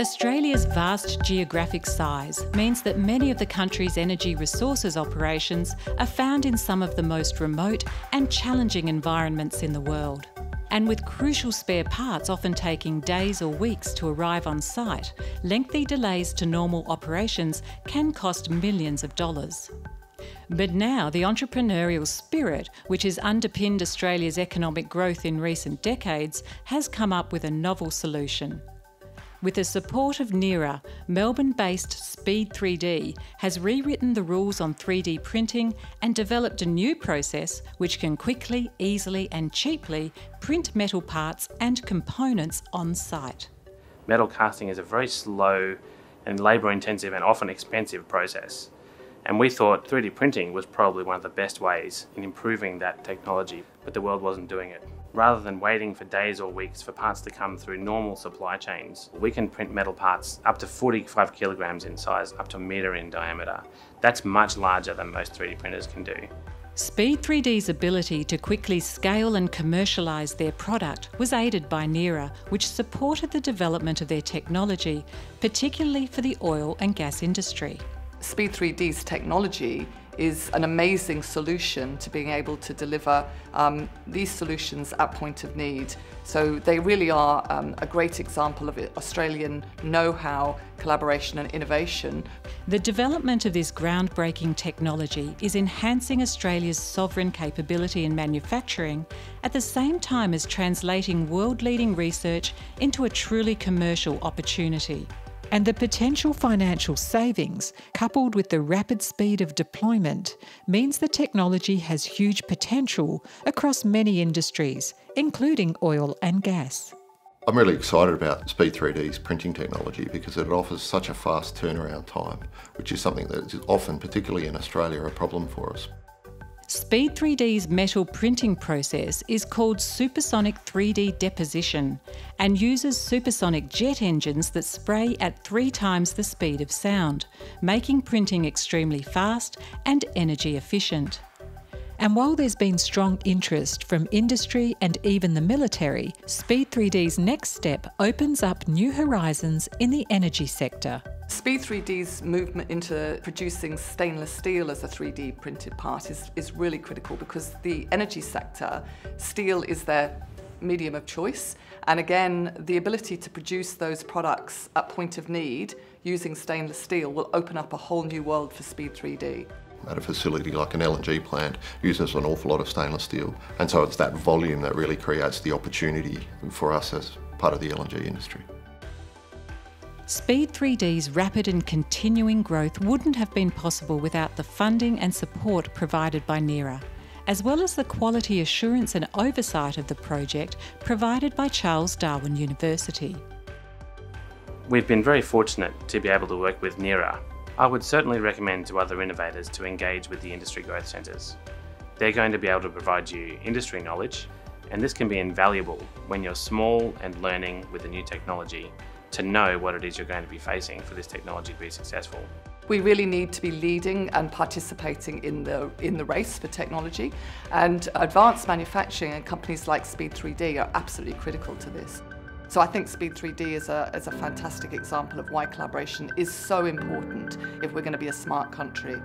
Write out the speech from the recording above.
Australia's vast geographic size means that many of the country's energy resources operations are found in some of the most remote and challenging environments in the world. And with crucial spare parts often taking days or weeks to arrive on site, lengthy delays to normal operations can cost millions of dollars. But now, the entrepreneurial spirit, which has underpinned Australia's economic growth in recent decades, has come up with a novel solution. With the support of NERA, Melbourne based SPEE3D has rewritten the rules on 3D printing and developed a new process which can quickly, easily, and cheaply print metal parts and components on site. Metal casting is a very slow and labour intensive and often expensive process. And we thought 3D printing was probably one of the best ways in improving that technology, but the world wasn't doing it. Rather than waiting for days or weeks for parts to come through normal supply chains, we can print metal parts up to 45 kilograms in size, up to a metre in diameter. That's much larger than most 3D printers can do. SPEE3D's ability to quickly scale and commercialise their product was aided by NERA, which supported the development of their technology, particularly for the oil and gas industry. SPEE3D's technology is an amazing solution to being able to deliver um, these solutions at point of need. So they really are um, a great example of Australian know-how, collaboration and innovation. The development of this groundbreaking technology is enhancing Australia's sovereign capability in manufacturing at the same time as translating world-leading research into a truly commercial opportunity. And the potential financial savings, coupled with the rapid speed of deployment, means the technology has huge potential across many industries, including oil and gas. I'm really excited about SPEE3D's printing technology because it offers such a fast turnaround time, which is something that is often, particularly in Australia, a problem for us. SPEE3D's metal printing process is called supersonic 3D deposition and uses supersonic jet engines that spray at three times the speed of sound, making printing extremely fast and energy efficient. And while there's been strong interest from industry and even the military, SPEE3D's next step opens up new horizons in the energy sector. SPEE3D's movement into producing stainless steel as a 3D printed part is, is really critical because the energy sector, steel is their medium of choice. And again, the ability to produce those products at point of need using stainless steel will open up a whole new world for SPEE3D at a facility like an LNG plant uses an awful lot of stainless steel. And so it's that volume that really creates the opportunity for us as part of the LNG industry. SPEE3D's rapid and continuing growth wouldn't have been possible without the funding and support provided by NERA, as well as the quality assurance and oversight of the project provided by Charles Darwin University. We've been very fortunate to be able to work with NERA I would certainly recommend to other innovators to engage with the industry growth centres. They're going to be able to provide you industry knowledge, and this can be invaluable when you're small and learning with a new technology to know what it is you're going to be facing for this technology to be successful. We really need to be leading and participating in the, in the race for technology, and advanced manufacturing and companies like SPEE3D are absolutely critical to this. So I think SPEE3D is a, is a fantastic example of why collaboration is so important if we're going to be a smart country.